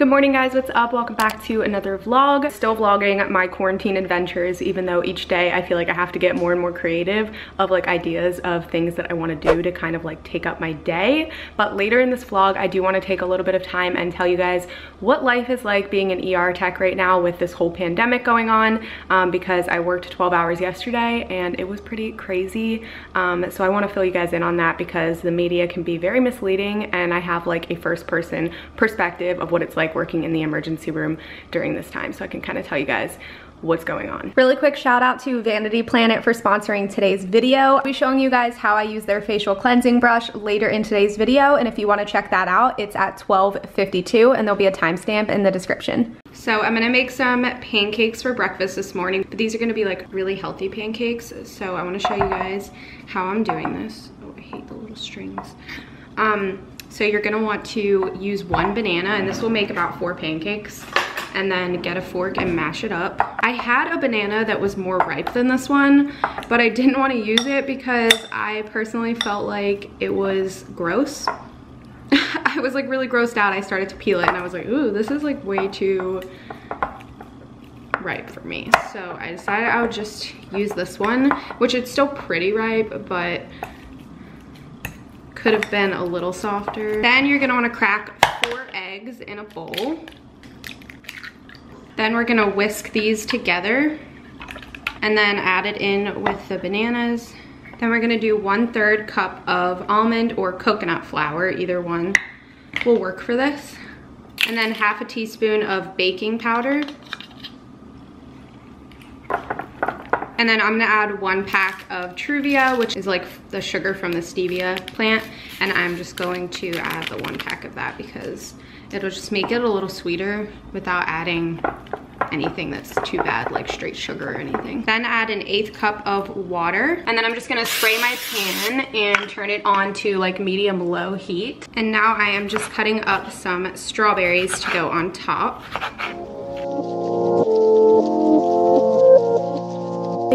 Good morning guys, what's up? Welcome back to another vlog. Still vlogging my quarantine adventures even though each day I feel like I have to get more and more creative of like ideas of things that I want to do to kind of like take up my day. But later in this vlog, I do want to take a little bit of time and tell you guys what life is like being an ER tech right now with this whole pandemic going on um, because I worked 12 hours yesterday and it was pretty crazy. Um, so I want to fill you guys in on that because the media can be very misleading and I have like a first person perspective of what it's like like working in the emergency room during this time so I can kind of tell you guys what's going on. Really quick shout out to Vanity Planet for sponsoring today's video. I'll be showing you guys how I use their facial cleansing brush later in today's video and if you want to check that out it's at 12.52 and there'll be a timestamp in the description. So I'm gonna make some pancakes for breakfast this morning but these are gonna be like really healthy pancakes so I want to show you guys how I'm doing this. Oh I hate the little strings. Um, so you're gonna want to use one banana and this will make about four pancakes and then get a fork and mash it up. I had a banana that was more ripe than this one, but I didn't want to use it because I personally felt like it was gross. I was like really grossed out. I started to peel it and I was like, ooh, this is like way too ripe for me. So I decided I would just use this one, which it's still pretty ripe, but could have been a little softer. Then you're gonna wanna crack four eggs in a bowl. Then we're gonna whisk these together and then add it in with the bananas. Then we're gonna do one third cup of almond or coconut flour, either one will work for this. And then half a teaspoon of baking powder. And then I'm gonna add one pack of Truvia, which is like the sugar from the stevia plant. And I'm just going to add the one pack of that because it'll just make it a little sweeter without adding anything that's too bad, like straight sugar or anything. Then add an eighth cup of water. And then I'm just gonna spray my pan and turn it on to like medium low heat. And now I am just cutting up some strawberries to go on top.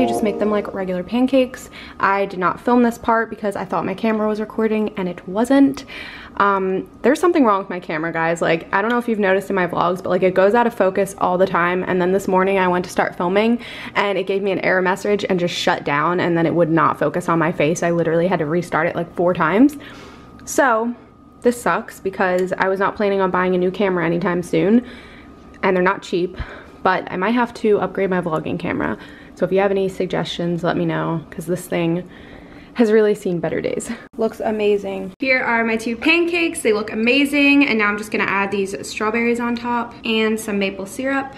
Just make them like regular pancakes. I did not film this part because I thought my camera was recording and it wasn't. Um, there's something wrong with my camera, guys. Like, I don't know if you've noticed in my vlogs, but like it goes out of focus all the time. And then this morning I went to start filming and it gave me an error message and just shut down and then it would not focus on my face. I literally had to restart it like four times. So this sucks because I was not planning on buying a new camera anytime soon and they're not cheap, but I might have to upgrade my vlogging camera. So if you have any suggestions, let me know because this thing has really seen better days. Looks amazing. Here are my two pancakes. They look amazing. And now I'm just gonna add these strawberries on top and some maple syrup.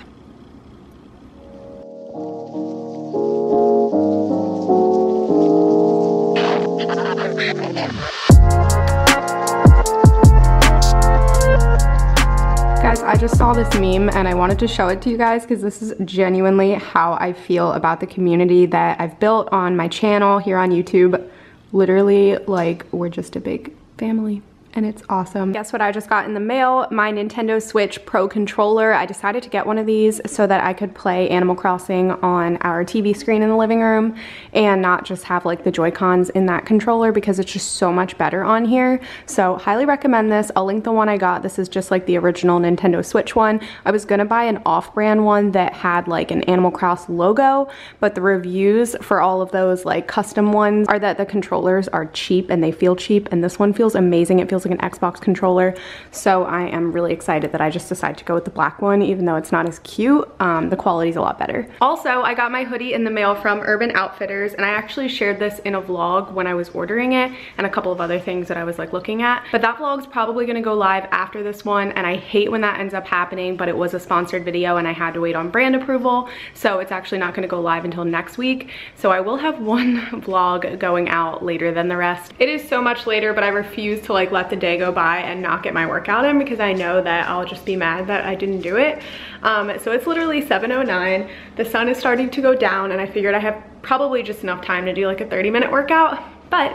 Guys, I just saw this meme and I wanted to show it to you guys because this is genuinely how I feel about the community that I've built on my channel here on YouTube. Literally, like, we're just a big family and it's awesome. Guess what I just got in the mail? My Nintendo Switch Pro controller. I decided to get one of these so that I could play Animal Crossing on our TV screen in the living room and not just have like the Joy-Cons in that controller because it's just so much better on here. So highly recommend this. I'll link the one I got. This is just like the original Nintendo Switch one. I was gonna buy an off-brand one that had like an Animal Cross logo, but the reviews for all of those like custom ones are that the controllers are cheap and they feel cheap and this one feels amazing. It feels like an Xbox controller. So I am really excited that I just decided to go with the black one, even though it's not as cute. Um, the quality's a lot better. Also, I got my hoodie in the mail from Urban Outfitters, and I actually shared this in a vlog when I was ordering it, and a couple of other things that I was like looking at. But that vlog's probably gonna go live after this one, and I hate when that ends up happening, but it was a sponsored video and I had to wait on brand approval, so it's actually not gonna go live until next week. So I will have one vlog going out later than the rest. It is so much later, but I refuse to like let the day go by and not get my workout in because I know that I'll just be mad that I didn't do it. Um, so it's literally 7.09. The sun is starting to go down and I figured I have probably just enough time to do like a 30 minute workout. But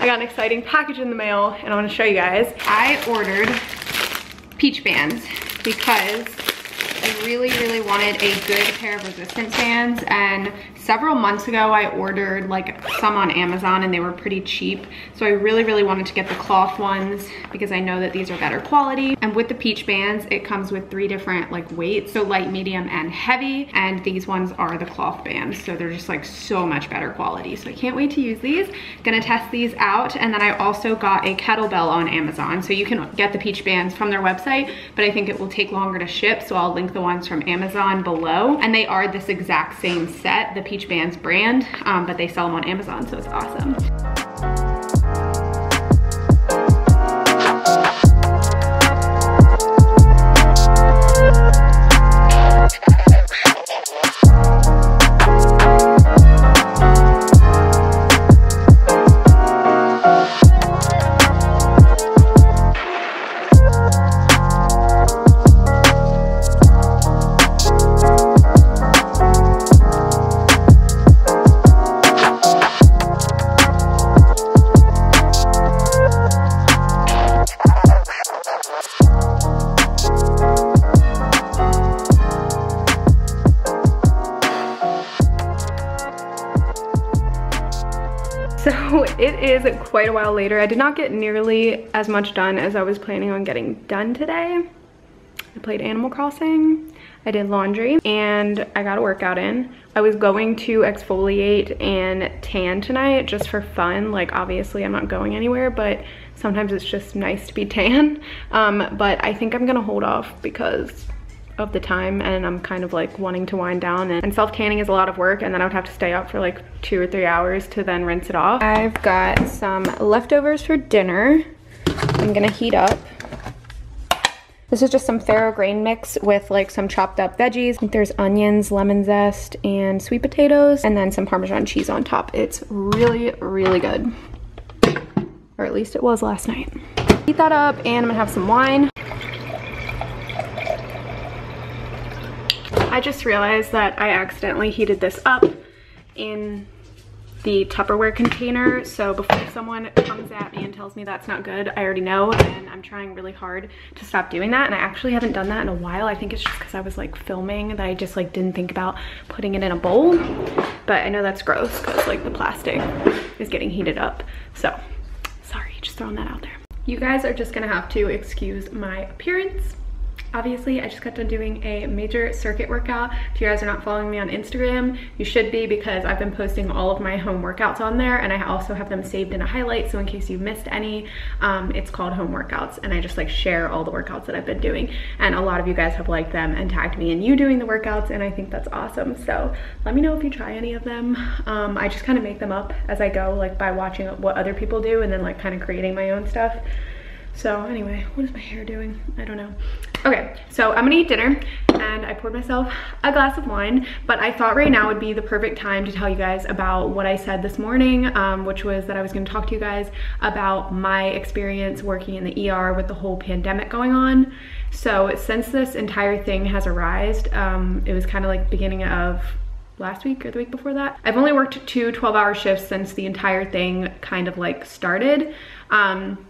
I got an exciting package in the mail and I wanna show you guys. I ordered peach bands because I really, really wanted a good pair of resistance bands and several months ago I ordered like some on Amazon and they were pretty cheap. So I really, really wanted to get the cloth ones because I know that these are better quality. And with the peach bands, it comes with three different like weights, so light, medium, and heavy. And these ones are the cloth bands. So they're just like so much better quality. So I can't wait to use these. Gonna test these out. And then I also got a kettlebell on Amazon. So you can get the peach bands from their website, but I think it will take longer to ship. So I'll link the ones from Amazon below. And they are this exact same set. The Peach Bands brand, um, but they sell them on Amazon, so it's awesome. Quite a while later. I did not get nearly as much done as I was planning on getting done today. I played Animal Crossing, I did laundry, and I got a workout in. I was going to exfoliate and tan tonight just for fun. Like obviously I'm not going anywhere, but sometimes it's just nice to be tan. Um, but I think I'm gonna hold off because of the time and I'm kind of like wanting to wind down and, and self-tanning is a lot of work and then I would have to stay up for like two or three hours to then rinse it off. I've got some leftovers for dinner. I'm gonna heat up. This is just some farro grain mix with like some chopped up veggies. I think there's onions, lemon zest, and sweet potatoes, and then some Parmesan cheese on top. It's really, really good. Or at least it was last night. Heat that up and I'm gonna have some wine. I just realized that I accidentally heated this up in the Tupperware container. So before someone comes at me and tells me that's not good, I already know and I'm trying really hard to stop doing that. And I actually haven't done that in a while. I think it's just because I was like filming that I just like didn't think about putting it in a bowl. But I know that's gross because like the plastic is getting heated up. So sorry, just throwing that out there. You guys are just gonna have to excuse my appearance Obviously, I just got done doing a major circuit workout. If you guys are not following me on Instagram, you should be because I've been posting all of my home workouts on there and I also have them saved in a highlight. So in case you missed any, um, it's called home workouts and I just like share all the workouts that I've been doing. And a lot of you guys have liked them and tagged me in you doing the workouts and I think that's awesome. So let me know if you try any of them. Um, I just kind of make them up as I go, like by watching what other people do and then like kind of creating my own stuff. So anyway, what is my hair doing? I don't know. Okay, so I'm gonna eat dinner and I poured myself a glass of wine, but I thought right now would be the perfect time to tell you guys about what I said this morning, um, which was that I was gonna talk to you guys about my experience working in the ER with the whole pandemic going on. So since this entire thing has arisen, um, it was kind of like beginning of last week or the week before that. I've only worked two 12 hour shifts since the entire thing kind of like started. Um,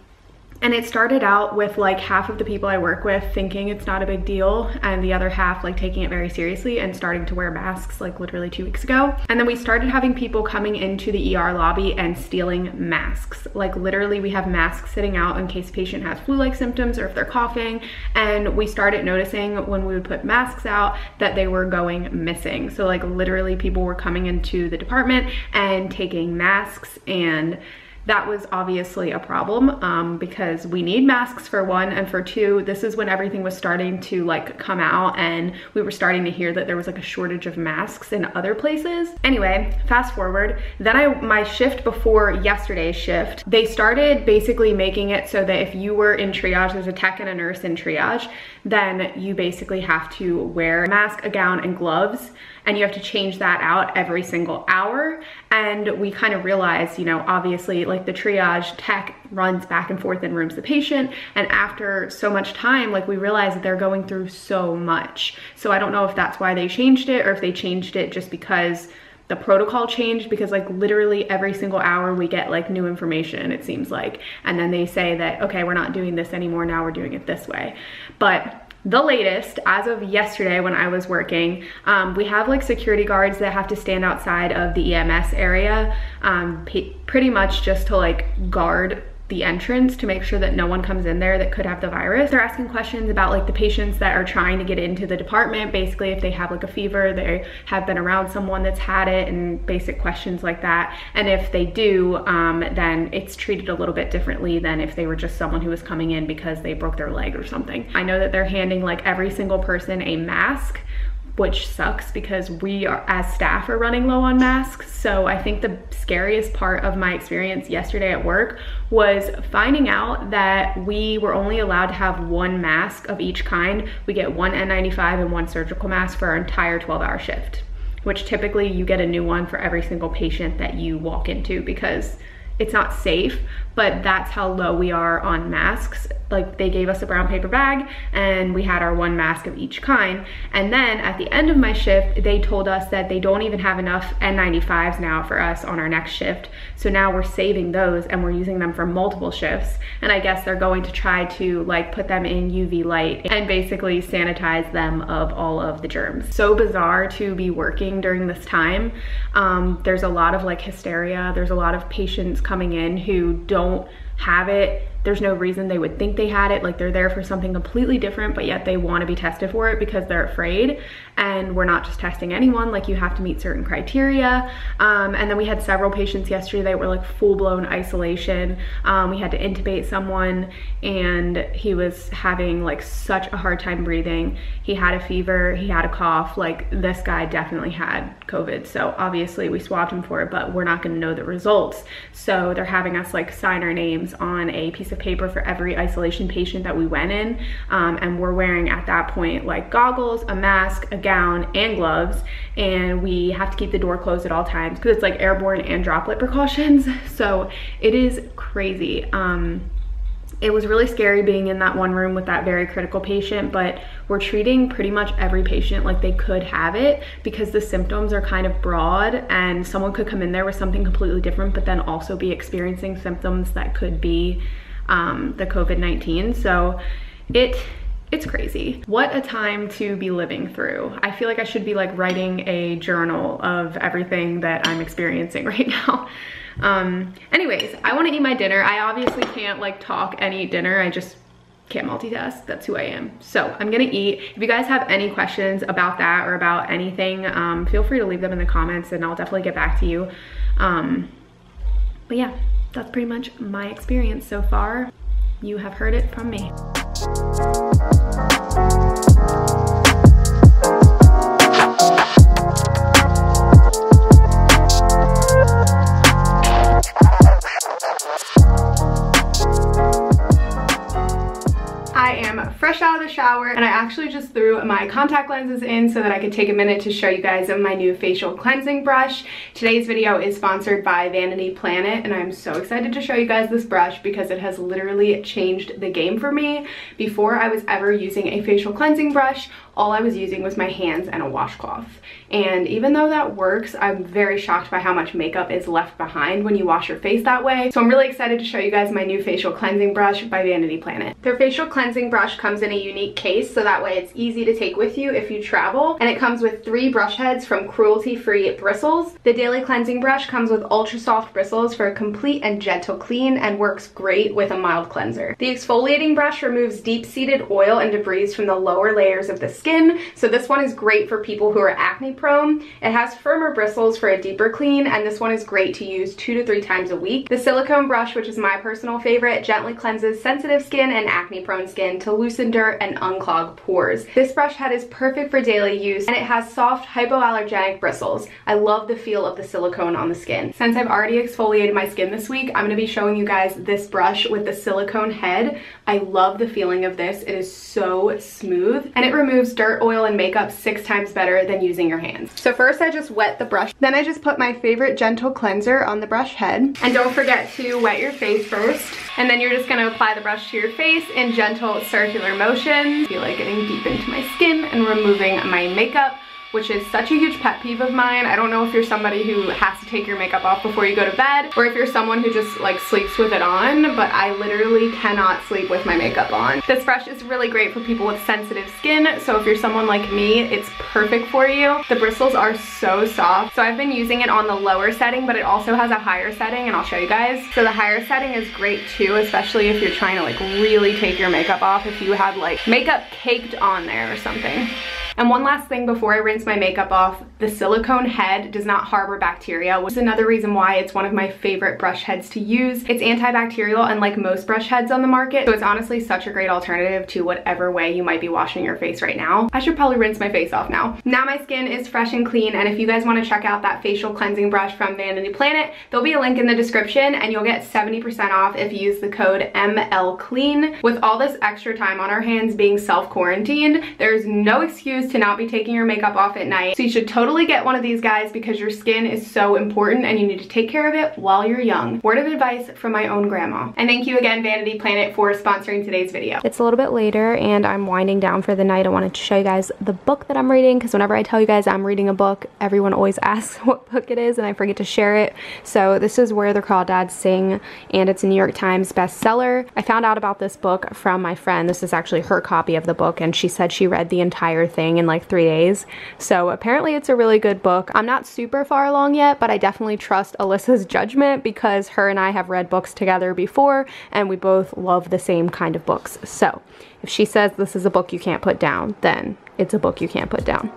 and it started out with like half of the people I work with thinking it's not a big deal and the other half like taking it very seriously and starting to wear masks like literally two weeks ago. And then we started having people coming into the ER lobby and stealing masks. Like literally we have masks sitting out in case patient has flu-like symptoms or if they're coughing. And we started noticing when we would put masks out that they were going missing. So like literally people were coming into the department and taking masks and that was obviously a problem um, because we need masks for one and for two. This is when everything was starting to like come out and we were starting to hear that there was like a shortage of masks in other places. Anyway fast forward. Then I my shift before yesterday's shift they started basically making it so that if you were in triage there's a tech and a nurse in triage then you basically have to wear a mask a gown and gloves and you have to change that out every single hour. And we kind of realized, you know, obviously like the triage tech runs back and forth and rooms the patient. And after so much time, like we realized that they're going through so much. So I don't know if that's why they changed it or if they changed it just because the protocol changed because like literally every single hour we get like new information it seems like and then they say that okay we're not doing this anymore now we're doing it this way but the latest, as of yesterday when I was working, um, we have like security guards that have to stand outside of the EMS area um, pretty much just to like guard the entrance to make sure that no one comes in there that could have the virus. They're asking questions about like the patients that are trying to get into the department. Basically, if they have like a fever, they have been around someone that's had it and basic questions like that. And if they do, um, then it's treated a little bit differently than if they were just someone who was coming in because they broke their leg or something. I know that they're handing like every single person a mask which sucks because we are as staff are running low on masks. So I think the scariest part of my experience yesterday at work was finding out that we were only allowed to have one mask of each kind. We get one N95 and one surgical mask for our entire 12 hour shift, which typically you get a new one for every single patient that you walk into because it's not safe, but that's how low we are on masks. Like they gave us a brown paper bag and we had our one mask of each kind. And then at the end of my shift, they told us that they don't even have enough N95s now for us on our next shift. So now we're saving those and we're using them for multiple shifts. And I guess they're going to try to like put them in UV light and basically sanitize them of all of the germs. So bizarre to be working during this time. Um, there's a lot of like hysteria. There's a lot of patients coming in who don't have it there's no reason they would think they had it. Like they're there for something completely different but yet they want to be tested for it because they're afraid. And we're not just testing anyone like you have to meet certain criteria. Um, and then we had several patients yesterday that were like full-blown isolation. Um, we had to intubate someone and he was having like such a hard time breathing. He had a fever he had a cough like this guy definitely had covid. So obviously we swabbed him for it but we're not going to know the results. So they're having us like sign our names on a piece paper for every isolation patient that we went in. Um, and we're wearing at that point like goggles a mask a gown and gloves. And we have to keep the door closed at all times because it's like airborne and droplet precautions. So it is crazy. Um, it was really scary being in that one room with that very critical patient, but we're treating pretty much every patient like they could have it because the symptoms are kind of broad and someone could come in there with something completely different, but then also be experiencing symptoms that could be um, the COVID-19. So it it's crazy. What a time to be living through. I feel like I should be like writing a journal of everything that I'm experiencing right now. Um, anyways, I wanna eat my dinner. I obviously can't like talk and eat dinner. I just can't multitask. That's who I am. So I'm gonna eat. If you guys have any questions about that or about anything, um, feel free to leave them in the comments and I'll definitely get back to you. Um, but yeah, that's pretty much my experience so far. You have heard it from me. The shower and I actually just threw my contact lenses in so that I could take a minute to show you guys my new facial cleansing brush. Today's video is sponsored by Vanity Planet and I'm so excited to show you guys this brush because it has literally changed the game for me. Before I was ever using a facial cleansing brush, all I was using was my hands and a washcloth. And mm-hmm. even though that works, I'm very shocked by how much makeup is left behind when you wash your face that way. So I'm really excited to show you guys my new facial cleansing brush by Vanity Planet. Their facial cleansing brush comes in a unique case so that way it's easy to take with you if you travel. And it comes with three brush heads from cruelty-free bristles. The daily cleansing brush comes with ultra soft bristles for a complete and gentle clean and works great with a mild cleanser. The exfoliating brush removes deep-seated oil and debris from the lower layers of the skin. So this one is great for people who are acne It has firmer bristles for a deeper clean and this one is great to use two to three times a week. The silicone brush, which is my personal favorite, gently cleanses sensitive skin and acne prone skin to loosen dirt and unclog pores. This brush head is perfect for daily use and it has soft hypoallergenic bristles. I love the feel of the silicone on the skin. Since I've already exfoliated my skin this week, I'm gonna be showing you guys this brush with the silicone head. I love the feeling of this. It is so smooth and it removes dirt, oil, and makeup six times better than using your hands. So first I just wet the brush. Then I just put my favorite gentle cleanser on the brush head. And don't forget to wet your face first. And then you're just gonna apply the brush to your face in gentle circular motions. I feel like getting deep into my skin and removing my makeup which is such a huge pet peeve of mine. I don't know if you're somebody who has to take your makeup off before you go to bed or if you're someone who just like sleeps with it on, but I literally cannot sleep with my makeup on. This brush is really great for people with sensitive skin, so if you're someone like me, it's perfect for you. The bristles are so soft. So I've been using it on the lower setting, but it also has a higher setting, and I'll show you guys. So the higher setting is great too, especially if you're trying to like really take your makeup off, if you had like makeup caked on there or something. And one last thing before I rinse my makeup off, the silicone head does not harbor bacteria, which is another reason why it's one of my favorite brush heads to use. It's antibacterial unlike most brush heads on the market, so it's honestly such a great alternative to whatever way you might be washing your face right now. I should probably rinse my face off now. Now my skin is fresh and clean, and if you guys wanna check out that facial cleansing brush from Vanity Planet, there'll be a link in the description and you'll get 70% off if you use the code MLCLEAN. With all this extra time on our hands being self-quarantined, there's no excuse to not be taking your makeup off at night. So you should totally get one of these guys because your skin is so important and you need to take care of it while you're young. Word of advice from my own grandma. And thank you again Vanity Planet for sponsoring today's video. It's a little bit later and I'm winding down for the night. I wanted to show you guys the book that I'm reading because whenever I tell you guys I'm reading a book, everyone always asks what book it is and I forget to share it. So this is Where the Crawdads Sing and it's a New York Times bestseller. I found out about this book from my friend. This is actually her copy of the book and she said she read the entire thing in like three days. So apparently it's a really good book. I'm not super far along yet, but I definitely trust Alyssa's judgment because her and I have read books together before and we both love the same kind of books. So if she says this is a book you can't put down, then it's a book you can't put down.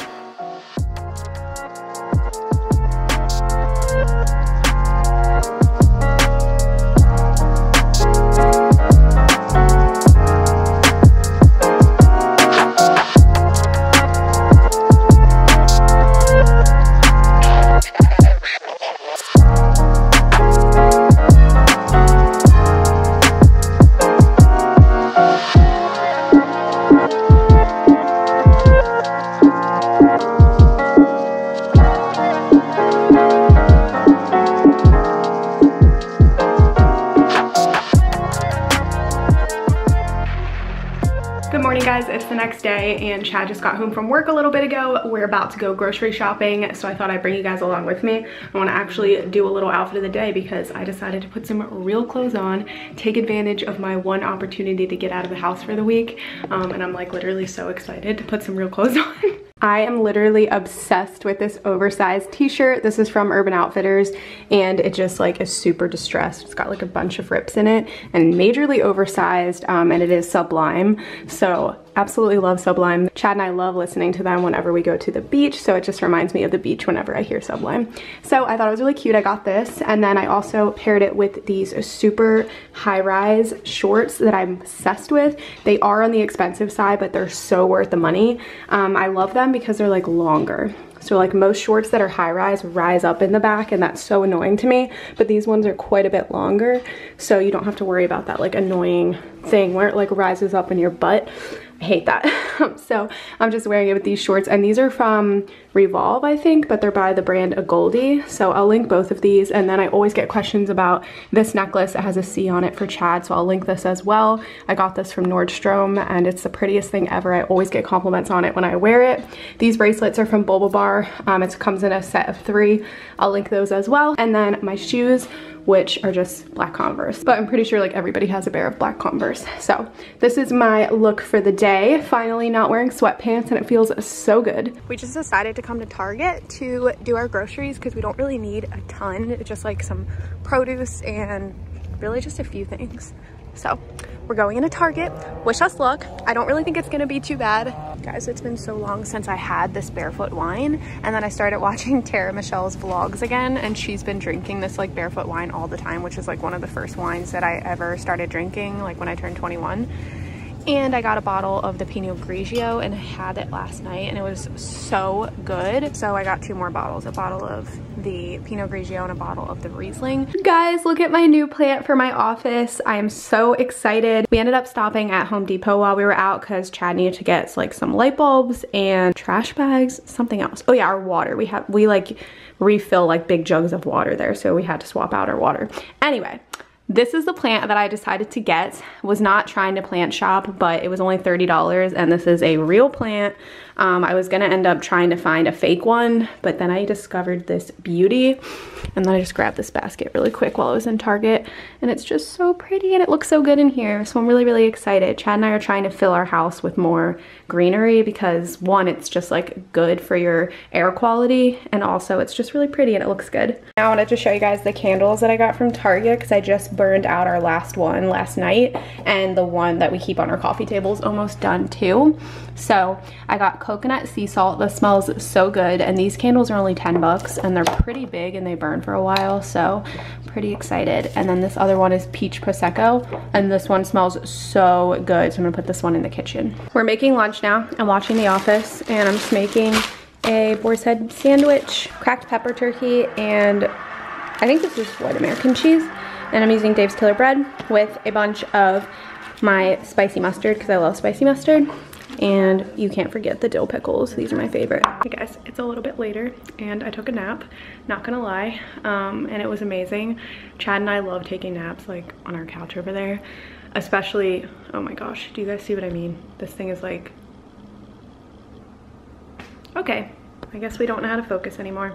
Guys, it's the next day and Chad just got home from work a little bit ago. We're about to go grocery shopping, so I thought I'd bring you guys along with me. I wanna actually do a little outfit of the day because I decided to put some real clothes on, take advantage of my one opportunity to get out of the house for the week. Um, and I'm like literally so excited to put some real clothes on. I am literally obsessed with this oversized t-shirt. This is from Urban Outfitters and it just like is super distressed. It's got like a bunch of rips in it and majorly oversized um, and it is Sublime. So absolutely love Sublime. Chad and I love listening to them whenever we go to the beach. So it just reminds me of the beach whenever I hear Sublime. So I thought it was really cute. I got this and then I also paired it with these super high-rise shorts that I'm obsessed with. They are on the expensive side, but they're so worth the money. Um, I love them because they're like longer. So like most shorts that are high rise rise up in the back and that's so annoying to me. But these ones are quite a bit longer. So you don't have to worry about that like annoying thing where it like rises up in your butt. I hate that. so I'm just wearing it with these shorts and these are from Revolve, I think, but they're by the brand Agolde. So I'll link both of these. And then I always get questions about this necklace. It has a C on it for Chad, so I'll link this as well. I got this from Nordstrom and it's the prettiest thing ever. I always get compliments on it when I wear it. These bracelets are from BaubleBar. Um, it comes in a set of three. I'll link those as well. And then my shoes which are just black Converse. But I'm pretty sure like everybody has a pair of black Converse. So this is my look for the day. Finally not wearing sweatpants and it feels so good. We just decided to come to Target to do our groceries because we don't really need a ton, just like some produce and really just a few things. So we're going into Target. Wish us luck. I don't really think it's gonna be too bad. Guys, it's been so long since I had this barefoot wine and then I started watching Tara Michelle's vlogs again and she's been drinking this like barefoot wine all the time, which is like one of the first wines that I ever started drinking like when I turned 21 and I got a bottle of the Pinot Grigio and I had it last night and it was so good. So I got two more bottles, a bottle of the Pinot Grigio and a bottle of the Riesling. Guys, look at my new plant for my office. I am so excited. We ended up stopping at Home Depot while we were out because Chad needed to get like some light bulbs and trash bags, something else. Oh yeah, our water. We have, we like refill like big jugs of water there. So we had to swap out our water. Anyway, This is the plant that I decided to get. Was not trying to plant shop, but it was only $30 and this is a real plant. Um, I was gonna end up trying to find a fake one, but then I discovered this beauty and then I just grabbed this basket really quick while I was in Target and it's just so pretty and it looks so good in here. So I'm really, really excited. Chad and I are trying to fill our house with more greenery because one, it's just like good for your air quality and also it's just really pretty and it looks good. Now I wanted to show you guys the candles that I got from Target because I just burned out our last one last night and the one that we keep on our coffee table is almost done too. So I got coconut sea salt. This smells so good. And these candles are only 10 bucks and they're pretty big and they burn for a while. So pretty excited. And then this other one is peach prosecco. And this one smells so good. So I'm gonna put this one in the kitchen. We're making lunch now. I'm watching The Office and I'm just making a boar's head sandwich, cracked pepper turkey, and I think this is white American cheese. And I'm using Dave's Killer Bread with a bunch of my spicy mustard because I love spicy mustard and you can't forget the dill pickles. These are my favorite. Hey guys it's a little bit later and i took a nap not gonna lie. Um, and it was amazing. Chad and i love taking naps like on our couch over there. Especially oh my gosh do you guys see what i mean? This thing is like okay i guess we don't know how to focus anymore.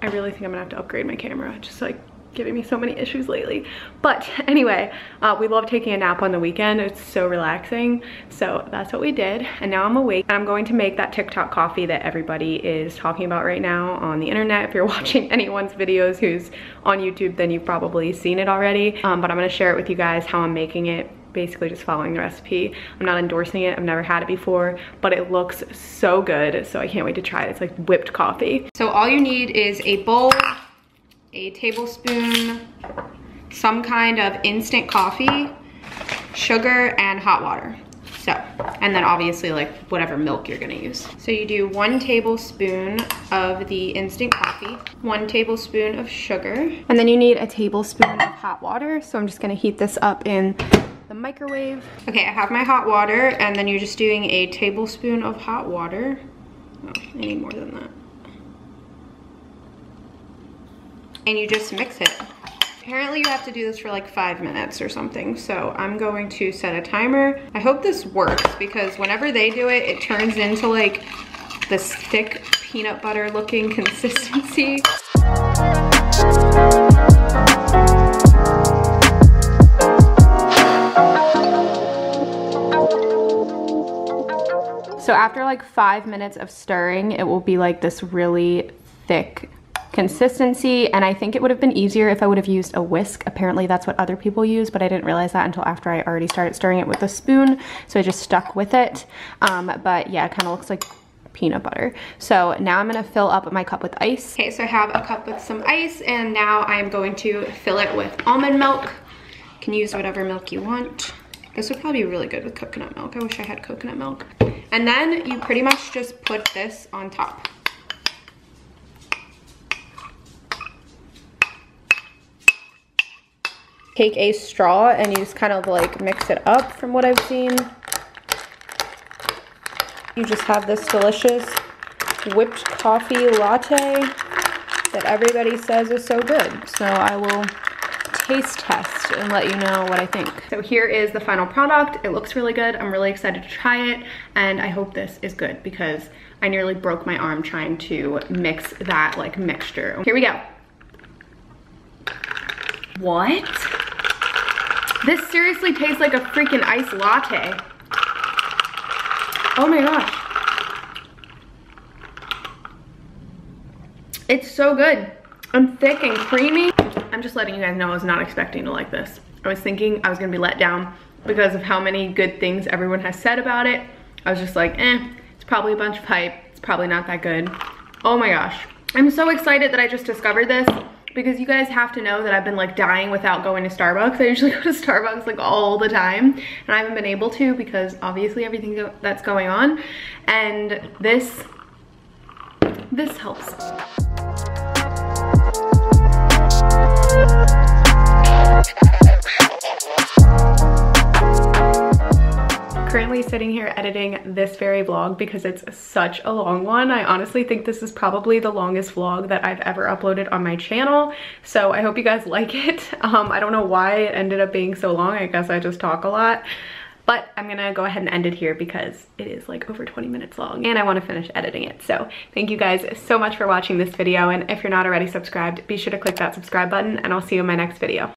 I really think i'm gonna have to upgrade my camera just like giving me so many issues lately. But anyway, uh, we love taking a nap on the weekend. It's so relaxing. So that's what we did. And now I'm awake and I'm going to make that TikTok coffee that everybody is talking about right now on the internet. If you're watching anyone's videos who's on YouTube, then you've probably seen it already. Um, but I'm gonna share it with you guys how I'm making it basically just following the recipe. I'm not endorsing it, I've never had it before, but it looks so good, so I can't wait to try it. It's like whipped coffee. So all you need is a bowl, a tablespoon, some kind of instant coffee, sugar, and hot water. So, and then obviously like whatever milk you're gonna use. So you do one tablespoon of the instant coffee, one tablespoon of sugar, and then you need a tablespoon of hot water. So I'm just gonna heat this up in the microwave. Okay, I have my hot water and then you're just doing a tablespoon of hot water. Oh, I need more than that. And you just mix it. Apparently you have to do this for like five minutes or something. So I'm going to set a timer. I hope this works because whenever they do it, it turns into like this thick peanut butter looking consistency. So after like five minutes of stirring, it will be like this really thick consistency and I think it would have been easier if I would have used a whisk. Apparently that's what other people use, but I didn't realize that until after I already started stirring it with a spoon. So I just stuck with it. Um, but yeah, it kind of looks like peanut butter. So now I'm gonna fill up my cup with ice. Okay, so I have a cup with some ice and now I'm going to fill it with almond milk. You can use whatever milk you want. This would probably be really good with coconut milk. I wish I had coconut milk. And then you pretty much just put this on top. Take a straw and you just kind of like mix it up from what I've seen. You just have this delicious whipped coffee latte that everybody says is so good. So I will taste test and let you know what I think. So here is the final product. It looks really good. I'm really excited to try it and I hope this is good because I nearly broke my arm trying to mix that like mixture. Here we go. What? This seriously tastes like a freaking iced latte. Oh my gosh. It's so good. I'm thick and creamy. I'm just letting you guys know I was not expecting to like this. I was thinking I was gonna be let down because of how many good things everyone has said about it. I was just like, eh, it's probably a bunch of hype. It's probably not that good. Oh my gosh. I'm so excited that I just discovered this because you guys have to know that I've been like dying without going to Starbucks. I usually go to Starbucks like all the time and I haven't been able to because obviously everything that's going on. And this, this helps. Currently sitting here editing this very vlog because it's such a long one. I honestly think this is probably the longest vlog that I've ever uploaded on my channel. So I hope you guys like it. Um, I don't know why it ended up being so long. I guess I just talk a lot. But I'm gonna go ahead and end it here because it is like over 20 minutes long and I wanna finish editing it. So thank you guys so much for watching this video. And if you're not already subscribed, be sure to click that subscribe button and I'll see you in my next video.